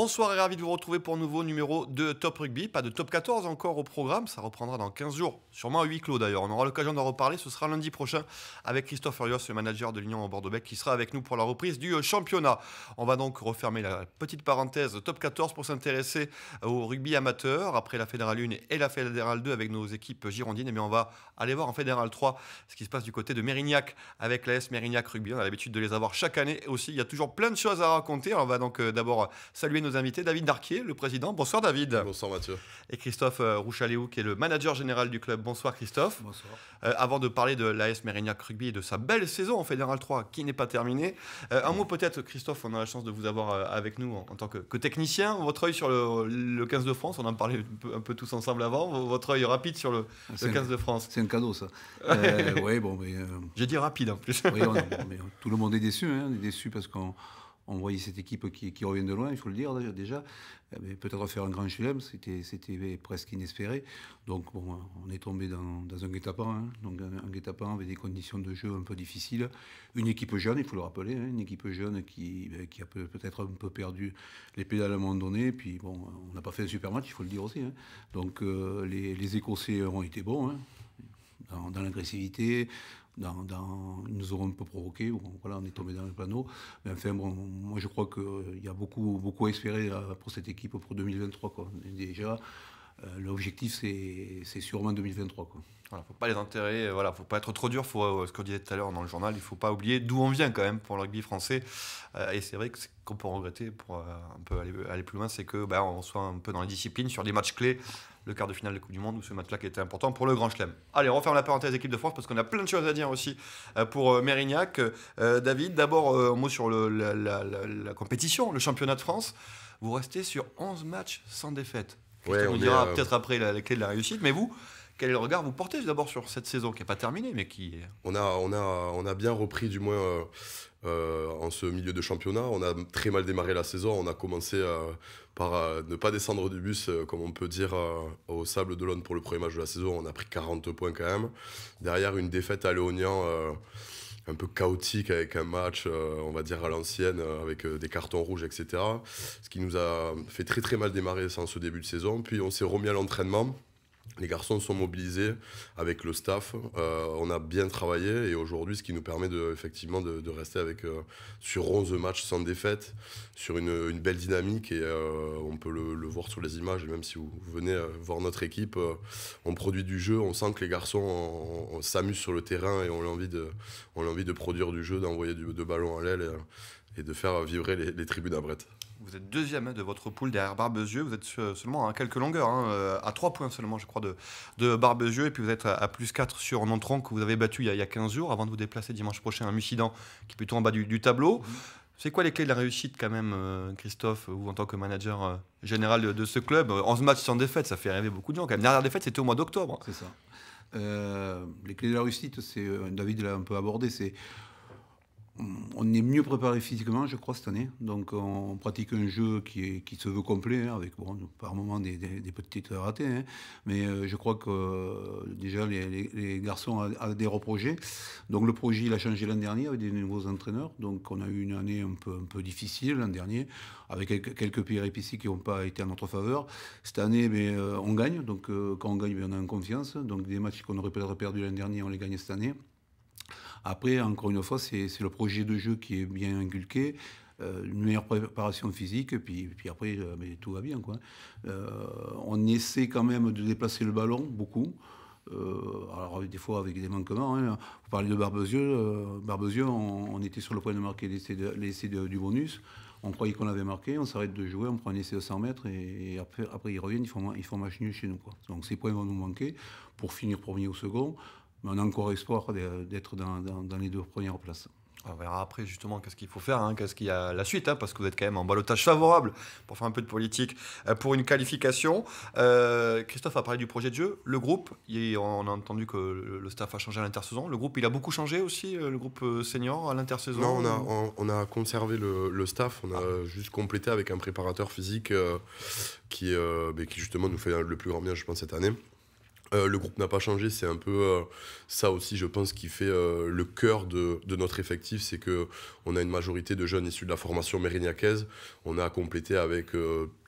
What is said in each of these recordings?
Bonsoir et ravi de vous retrouver pour un nouveau numéro de Top Rugby. Pas de Top 14 encore au programme, ça reprendra dans 15 jours, sûrement à huis clos d'ailleurs. On aura l'occasion d'en reparler, ce sera lundi prochain avec Christophe Furios, le manager de l'Union Bordeaux-Bec, qui sera avec nous pour la reprise du championnat. On va donc refermer la petite parenthèse Top 14 pour s'intéresser au rugby amateur après la Fédérale 1 et la Fédérale 2 avec nos équipes girondines. Et bien on va aller voir en Fédérale 3 ce qui se passe du côté de Mérignac avec l'AS Mérignac Rugby. On a l'habitude de les avoir chaque année aussi. Il y a toujours plein de choses à raconter. On va donc euh, d'abord saluer nos invités. David Darquier, le président. Bonsoir David. Bonsoir Mathieu. Et Christophe euh, Rouchaléou, qui est le manager général du club. Bonsoir Christophe. Bonsoir. Euh, avant de parler de l'AS Mérignac Rugby et de sa belle saison en Fédéral 3 qui n'est pas terminée, euh, un mot peut-être, Christophe, on a la chance de vous avoir avec nous en, tant que, technicien. Votre œil sur le, 15 de France, on en parlait un peu, tous ensemble avant. Votre œil rapide sur le, 15 de France. C'est un cadeau ça. oui, bon, mais. J'ai dit rapide en plus. oui, tout le monde est déçu. Hein, on est déçu parce qu'on on voyait cette équipe qui, revient de loin, il faut le dire déjà. Peut-être faire un grand chelem, c'était presque inespéré. Donc on est tombé dans, un guet-apens, hein. donc un, guet-apens avec des conditions de jeu un peu difficiles. Une équipe jeune, il faut le rappeler, hein, une équipe jeune qui, ben, a peut-être un peu perdu les pédales à un moment donné. Puis bon, on n'a pas fait un super match, il faut le dire aussi. Hein. Donc euh, les, Écossais ont été bons dans l'agressivité ils nous auront un peu provoqué. Voilà, on est tombé dans le panneau. Mais enfin, bon, moi, je crois qu'il y a beaucoup, beaucoup à espérer euh, pour cette équipe pour 2023. Quoi. déjà, euh, l'objectif, c'est sûrement 2023. Quoi. Voilà, faut pas les enterrer, voilà, faut pas être trop dur. Faut, euh, ce qu'on disait tout à l'heure dans le journal, il faut pas oublier d'où on vient quand même pour le rugby français. et c'est vrai que ce qu'on peut regretter pour un peu aller, plus loin, c'est que bah, on soit un peu dans les disciplines sur des matchs clés le quart de finale de Coupe du Monde, où ce match-là qui était important pour le Grand Chelem. Allez, on referme la parenthèse équipe de France parce qu'on a plein de choses à dire aussi euh, pour euh, Mérignac. Euh, David, d'abord un mot sur la, compétition, le championnat de France. Vous restez sur 11 matchs sans défaite. Ouais, on, dira peut-être après la, clé de la réussite, mais vous, quel est le regard vous portez d'abord sur cette saison qui n'est pas terminée, mais qui on a, on a, on a bien repris du moins en ce milieu de championnat. On a très mal démarré la saison. On a commencé par euh, ne pas descendre du bus, euh, comme on peut dire, euh, au Sable d'Olonne pour le premier match de la saison. On a pris 40 points quand même. Derrière, une défaite à Léognan un peu chaotique avec un match, on va dire, à l'ancienne, avec des cartons rouges, etc. Ce qui nous a fait très très mal démarrer sans ce début de saison. Puis on s'est remis à l'entraînement. Les garçons sont mobilisés avec le staff. Euh, on a bien travaillé et aujourd'hui, ce qui nous permet de, effectivement de, rester avec euh, sur 11 matchs sans défaite, sur une, belle dynamique et euh, on peut le, voir sur les images. Même si vous, venez voir notre équipe, on produit du jeu. On sent que les garçons s'amusent sur le terrain et on a envie de, produire du jeu, d'envoyer de ballons à l'aile et, de faire vibrer les, les tribunes à Brett. Vous êtes deuxième de votre poule derrière Barbezieux. Vous êtes seulement à quelques longueurs, hein, euh, à 3 points seulement, je crois, de, de Barbezieux. Et puis vous êtes à, plus 4 sur Nontron que vous avez battu il y, a, 15 jours avant de vous déplacer dimanche prochain à Mussidan, qui est plutôt en bas du, tableau. Mhm. C'est quoi les clés de la réussite quand même, euh, Christophe, vous en tant que manager euh, général de, ce club? 11 matchs sans défaite, ça fait rêver beaucoup de gens. Quand même. La dernière défaite, c'était au mois d'octobre. C'est ça. les clés de la réussite, c'est David l'a un peu abordé, c'est on est mieux préparé physiquement, je crois, cette année. Donc, on pratique un jeu qui, se veut complet, hein, avec par moments des, petites ratées. Hein. mais euh, je crois que euh, déjà, les, garçons ont des projets. Donc, le projet, il a changé l'an dernier avec des nouveaux entraîneurs. Donc, on a eu une année un peu, difficile l'an dernier, avec quelques péripéties qui n'ont pas été en notre faveur. Cette année, mais, euh, on gagne. Donc, quand on gagne, on a en confiance. Donc, des matchs qu'on aurait peut-être perdu l'an dernier, on les gagne cette année. Après, encore une fois, c'est le projet de jeu qui est bien inculqué. Euh, une meilleure préparation physique, puis, puis après, euh, tout va bien. Euh, on essaie quand même de déplacer le ballon beaucoup. alors, des fois, avec des manquements. Hein. Vous parlez de Barbezieux. Barbezieux, on, était sur le point de marquer l'essai du bonus. On croyait qu'on avait marqué, on s'arrête de jouer, on prend un essai de 100 mètres et, après, après, ils reviennent, ils font, ils font match nul chez nous. Donc ces points vont nous manquer pour finir premier ou second. Mais on a encore espoir d'être dans, les deux premières places. On verra après justement qu'est-ce qu'il faut faire, hein, qu'est-ce qu'il y a la suite, hein, parce que vous êtes quand même en balotage favorable pour faire un peu de politique euh, pour une qualification. Euh, Christophe a parlé du projet de jeu. Le groupe, on a entendu que le staff a changé à l'intersaison. Le groupe, il a beaucoup changé aussi, euh, le groupe senior à l'intersaison Non, on a, on, a conservé le, staff, on a ah. juste complété avec un préparateur physique qui, qui justement nous fait le plus grand bien, je pense, cette année. Euh, le groupe n'a pas changé, c'est un peu euh, ça aussi, je pense, qui fait euh, le cœur de, notre effectif, c'est que on a une majorité de jeunes issus de la formation mérignacaise. On a complété avec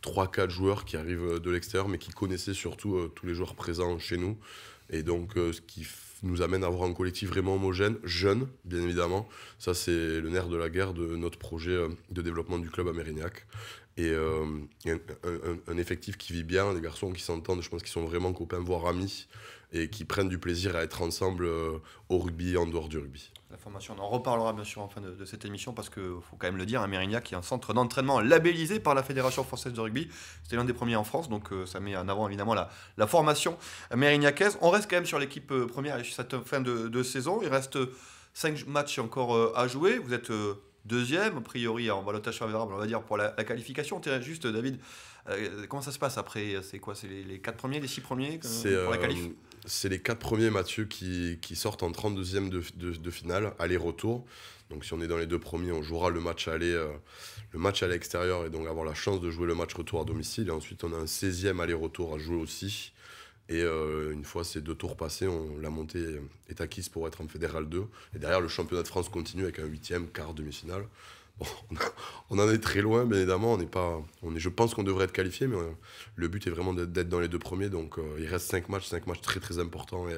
3-4 joueurs qui arrivent de l'extérieur, mais qui connaissaient surtout tous les joueurs présents chez nous. Et donc, ce qui nous amène à avoir un collectif vraiment homogène, jeune, bien évidemment. Ça, c'est le nerf de la guerre de notre projet de développement du club à Mérignac et euh, un, effectif qui vit bien, des garçons qui s'entendent, je pense qu'ils sont vraiment copains, voire amis, et qui prennent du plaisir à être ensemble euh, au rugby et en dehors du rugby. La formation, on en reparlera bien sûr en fin de, cette émission parce qu'il faut quand même le dire, un Mérignac est un centre d'entraînement labellisé par la Fédération française de rugby. C'était l'un des premiers en France, donc euh, ça met en avant évidemment la, la formation mérignacaise. On reste quand même sur l'équipe première et cette fin de, de, saison. Il reste 5 matchs encore à jouer. Vous êtes deuxième, a priori en balotage favorable, on va dire, pour la, qualification. Juste, David, euh, comment ça se passe après C'est quoi C'est les, quatre premiers, les six premiers euh, pour la qualif? euh, C'est les quatre premiers, Mathieu, qui, qui sortent en 32e de, de, finale, aller-retour. Donc si on est dans les deux premiers, on jouera le match aller, le match à l'extérieur et donc avoir la chance de jouer le match retour à domicile. Et ensuite, on a un 16e aller-retour à jouer aussi. Et euh, une fois ces deux tours passés, on, la montée est acquise pour être en Fédéral 2. Et derrière, le championnat de France continue avec un huitième, quart, demi-finale. on, en est très loin, bien évidemment. On n'est pas, on est, je pense qu'on devrait être qualifié, mais euh, le but est vraiment d'être dans les deux premiers. Donc euh, il reste cinq matchs, cinq matchs très très importants et,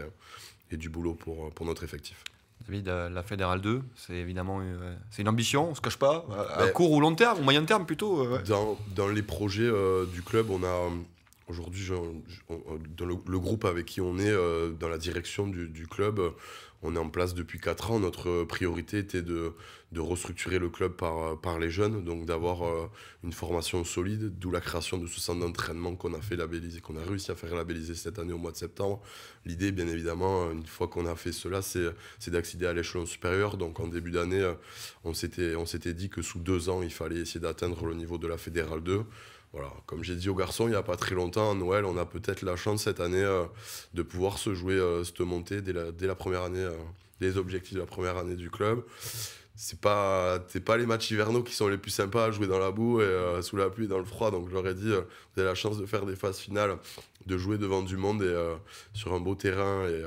et du boulot pour, pour notre effectif. David, la Fédérale 2, c'est évidemment c'est une ambition, on ne se cache pas, à, ben, court ou long terme, ou moyen terme plutôt. Dans, dans, les projets du club, on a Aujourd'hui, dans le, groupe avec qui on est, euh, dans la direction du, club, on est en place depuis 4 ans. Notre priorité était de, restructurer le club par, par les jeunes, donc d'avoir euh, une formation solide, d'où la création de ce centre d'entraînement qu'on a fait labelliser, qu'on a réussi à faire labelliser cette année au mois de septembre. L'idée, bien évidemment, une fois qu'on a fait cela, c'est d'accéder à l'échelon supérieur. Donc en début d'année, euh, on s'était dit que sous deux ans, il fallait essayer d'atteindre le niveau de la Fédérale 2. Voilà, comme j'ai dit aux garçons il n'y a pas très longtemps, à Noël, on a peut-être la chance cette année euh, de pouvoir se jouer euh, cette montée dès la, première année, euh, les objectifs de la première année du club. C'est pas, pas les matchs hivernaux qui sont les plus sympas à jouer dans la boue et sous la pluie et dans le froid. Donc j'aurais dit, vous avez la chance de faire des phases finales, de jouer devant du monde et sur un beau terrain et,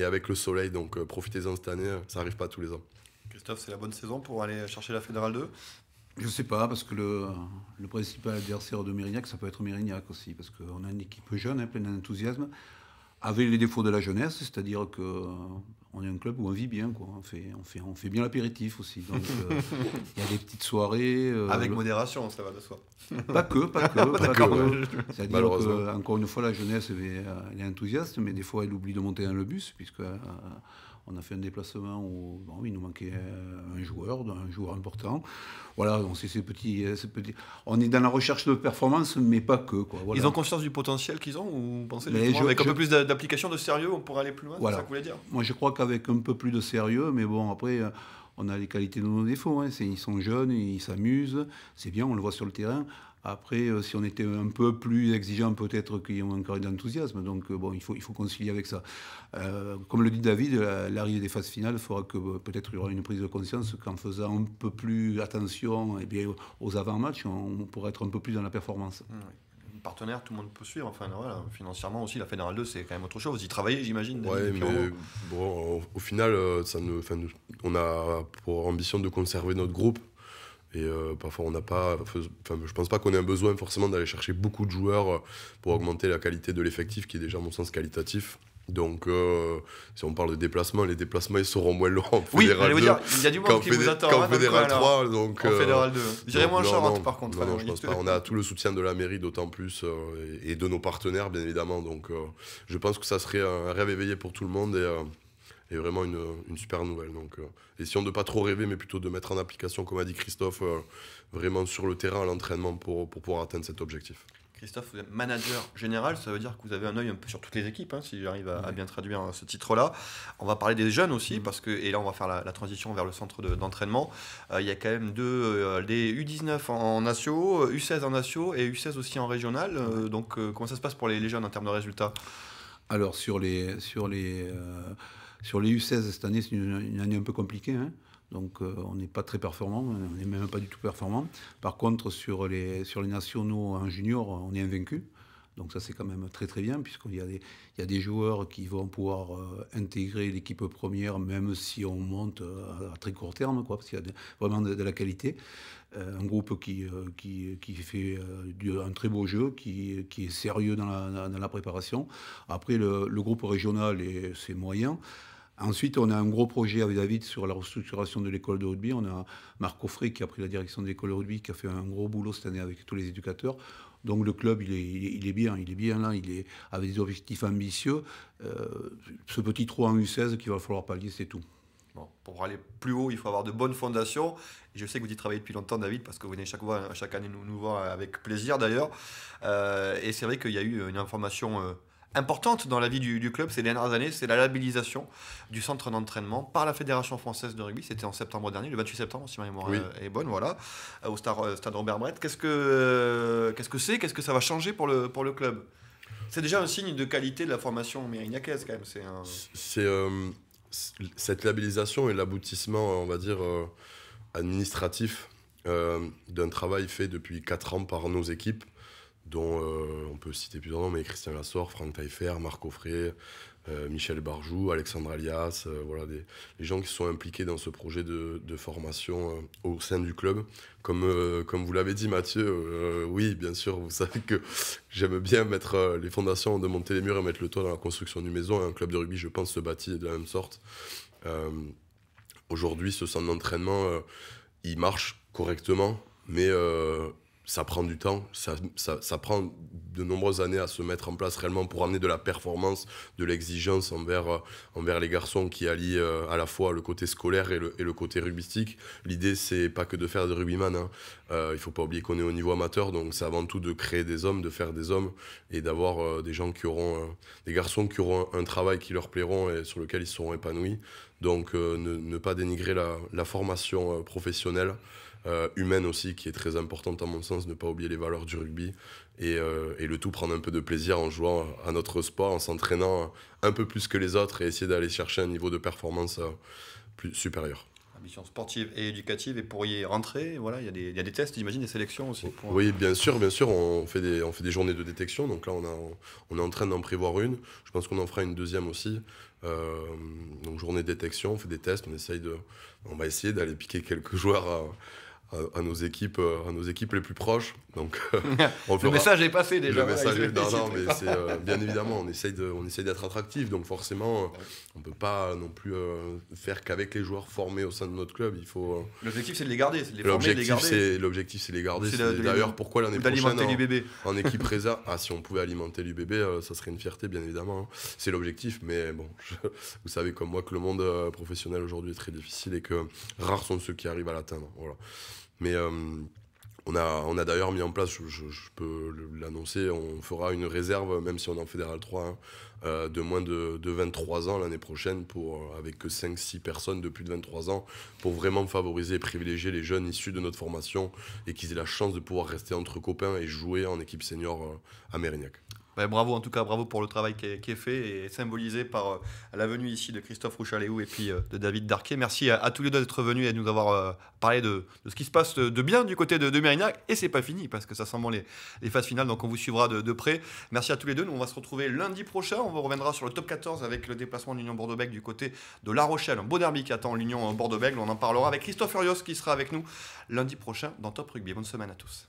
et avec le soleil. Donc profitez-en cette année, ça n'arrive pas tous les ans. Christophe, c'est la bonne saison pour aller chercher la Fédérale 2 je ne sais pas, parce que le, le, principal adversaire de Mérignac, ça peut être Mérignac aussi, parce qu'on a une équipe jeune, hein, pleine d'enthousiasme, avec les défauts de la jeunesse, c'est-à-dire qu'on est un club où on vit bien, quoi. On, fait, on, fait, on fait bien l'apéritif aussi. Donc euh, il y a des petites soirées. Euh, avec modération, ça va de soi. Pas que, pas que. pas que. C'est-à-dire qu'encore une fois, la jeunesse, elle est enthousiaste, mais des fois, elle oublie de monter dans le bus, puisque euh, on a fait un déplacement où il nous manquait un joueur, un joueur important. Voilà, donc c'est ces petits, ces petits. On est dans la recherche de performance, mais pas que. Quoi. Ils ont conscience du potentiel qu'ils ont ou vous pensez avec un peu plus d'application de sérieux, on pourrait aller plus loin voilà. ça que vous voulez dire? Moi, je crois qu'avec un peu plus de sérieux, mais bon, après, on a les qualités de nos défauts. Hein. Ils sont jeunes, ils s'amusent, c'est bien, on le voit sur le terrain. Après, euh, si on était un peu plus exigeant, peut-être qu'il y a encore d'enthousiasme. Donc, euh, bon, il faut, il faut concilier avec ça. Euh, comme le dit David, l'arrivée des phases finales fera que peut-être il y aura une prise de conscience qu'en faisant un peu plus attention eh bien, aux avant-matchs, on pourrait être un peu plus dans la performance. Mmh, partenaire, tout le monde peut suivre. Enfin, voilà, financièrement aussi, la Fédérale 2, c'est quand même autre chose. Vous y travaillez, j'imagine Oui, mais bon, au, final, ça nous, on a pour ambition de conserver notre groupe. Et euh, parfois, on n'a pas. Enfin, je pense pas qu'on ait un besoin forcément d'aller chercher beaucoup de joueurs euh, pour augmenter la qualité de l'effectif, qui est déjà, à mon sens, qualitatif. Donc, euh, si on parle de déplacements, les déplacements ils seront moins longs en oui, Fédéral 2. Dire, il y a du monde qui vous attend. Qu'en hein, Fédéral 3. Donc, en Fédéral 2. J'irai moins Charente, par contre. Non, non, je pense pas. On a tout le soutien de la mairie, d'autant plus, et, de nos partenaires, bien évidemment. Donc, je pense que ça serait un rêve éveillé pour tout le monde. Et, est vraiment une, une super nouvelle. Donc, euh, essayons de ne pas trop rêver, mais plutôt de mettre en application, comme a dit Christophe, euh, vraiment sur le terrain, l'entraînement pour, pour pouvoir atteindre cet objectif. Christophe, vous êtes manager général, ça veut dire que vous avez un œil un peu sur toutes les équipes, hein, si j'arrive à, bien traduire ce titre-là. On va parler des jeunes aussi, mm. parce que, et là on va faire la, transition vers le centre d'entraînement. Euh, il y a quand même deux, les U19 en, nationaux, U16 en nationaux et U16 aussi en régional. donc comment ça se passe pour les, les, jeunes en termes de résultats? Alors sur les, sur les sur les U16, cette année, c'est une, année un peu compliquée. Hein. Donc euh, on n'est pas très performant, on n'est même pas du tout performant. Par contre, sur les, nationaux en junior, on est invaincu. Donc ça c'est quand même très très bien puisqu'il y, a des, joueurs qui vont pouvoir intégrer l'équipe première même si on monte à, très court terme, quoi, parce qu'il y a vraiment de, la qualité. un groupe qui, fait un très beau jeu, qui, est sérieux dans la, préparation. Après le, le groupe régional, c'est moyen. Ensuite, on a un gros projet avec David sur la restructuration de l'école de rugby. On a Marc Offray qui a pris la direction de l'école de rugby, qui a fait un gros boulot cette année avec tous les éducateurs. Donc le club, il est, bien, il est bien là, il est avec des objectifs ambitieux. Euh, ce petit trou en U16 qu'il va falloir pallier, c'est tout. Bon, pour aller plus haut, il faut avoir de bonnes fondations. Je sais que vous y travaillez depuis longtemps, David, parce que vous venez chaque, année nous, nous voir avec plaisir d'ailleurs. Euh, et c'est vrai qu'il y a eu une information euh, importante dans la vie du, club ces dernières années, c'est la labellisation du centre d'entraînement par la Fédération française de rugby. C'était en septembre dernier, le 28 septembre, si ma mémoire est bonne, voilà, euh, au euh, stade Robert Brett. Qu'est-ce que euh, qu'est-ce que c'est? Qu'est-ce que ça va changer pour le, pour le club? C'est déjà un signe de qualité de la formation mérignacaise, quand même. C'est un... cette labellisation est l'aboutissement, on va dire, administratif d'un travail fait depuis 4 ans par nos équipes dont euh, on peut citer plusieurs noms, mais Christian Lassor, Franck Taillefer, Marc Offray, euh, Michel Barjou, Alexandre Alias, euh, voilà, les gens qui sont impliqués dans ce projet de, formation au sein du club. Comme, comme vous l'avez dit Mathieu, oui, bien sûr, vous savez que j'aime bien mettre les fondations, de monter les murs et mettre le toit dans la construction d'une maison. un club de rugby, je pense, se bâtit de la même sorte. Aujourd'hui, ce centre d'entraînement, il marche correctement, mais ça prend du temps, ça, ça, prend de nombreuses années à se mettre en place réellement pour amener de la performance, de l'exigence envers, euh, envers les garçons qui allient euh, à la fois le côté scolaire et le, et le côté rugbyistique. L'idée, c'est pas que de faire des rugbyman. Hein. Euh, il faut pas oublier qu'on est au niveau amateur, donc c'est avant tout de créer des hommes, de faire des hommes et d'avoir euh, des gens qui auront, des garçons qui auront un, travail qui leur plairont et sur lequel ils seront épanouis. Donc ne, pas dénigrer la formation professionnelle. Euh, humaine aussi, qui est très importante à mon sens, ne pas oublier les valeurs du rugby et, euh, et, le tout prendre un peu de plaisir en jouant à notre sport, en s'entraînant un peu plus que les autres et essayer d'aller chercher un niveau de performance euh, plus supérieur. Ambition sportive et éducative et pour y rentrer, voilà, il y, y, a des tests, j'imagine, des sélections aussi. Oui, bien sûr, bien sûr, on fait, des, on fait des journées de détection, donc là on, a, on est en train d'en prévoir une, je pense qu'on en fera une deuxième aussi. donc journée de détection, on fait des tests, on essaye de, on va essayer d'aller piquer quelques joueurs à, à, nos équipes, euh, à nos équipes les plus proches. Donc, euh, le message est passé déjà. Le message est, non, non, mais c'est euh, bien évidemment, on essaye de, on essaye d'être attractif. Donc forcément, on peut pas non plus faire qu'avec les joueurs formés au sein de notre club. Il faut. L'objectif c'est de les garder, c'est de les L'objectif c'est l'objectif c'est les garder. D'ailleurs pourquoi l'année prochaine en, en, équipe réserve. Ah si on pouvait alimenter l'UBB, ça serait une fierté bien évidemment. Hein. C'est l'objectif, mais bon, vous savez comme moi que le monde professionnel aujourd'hui est très difficile et que rares sont ceux qui arrivent à l'atteindre. Voilà. Mais euh, on a, d'ailleurs mis en place, je, peux l'annoncer, on fera une réserve, même si on est en Fédéral 3, hein, euh, de moins de, de 23 ans l'année prochaine, pour, euh, avec que 5-6 personnes de plus de 23 ans, pour vraiment favoriser et privilégier les jeunes issus de notre formation et qu'ils aient la chance de pouvoir rester entre copains et jouer en équipe senior à Mérignac bravo en tout cas, bravo pour le travail qui est, fait et symbolisé par euh, la venue ici de Christophe Rouchaléou et puis euh, de David Darquet. Merci à, tous les deux d'être venus et de nous avoir euh, parlé de, ce qui se passe de, bien du côté de, de Mérignac. Et c'est pas fini parce que ça sent bon les, les phases finales, donc on vous suivra de, près. Merci à tous les deux. Nous, on va se retrouver lundi prochain. On reviendra sur le top 14 avec le déplacement de l'Union Bordeaux-Bègles du côté de La Rochelle. Un beau derby qui attend l'Union Bordeaux-Bègles. On en parlera avec Christophe Furios qui sera avec nous lundi prochain dans Top Rugby. Bonne semaine à tous.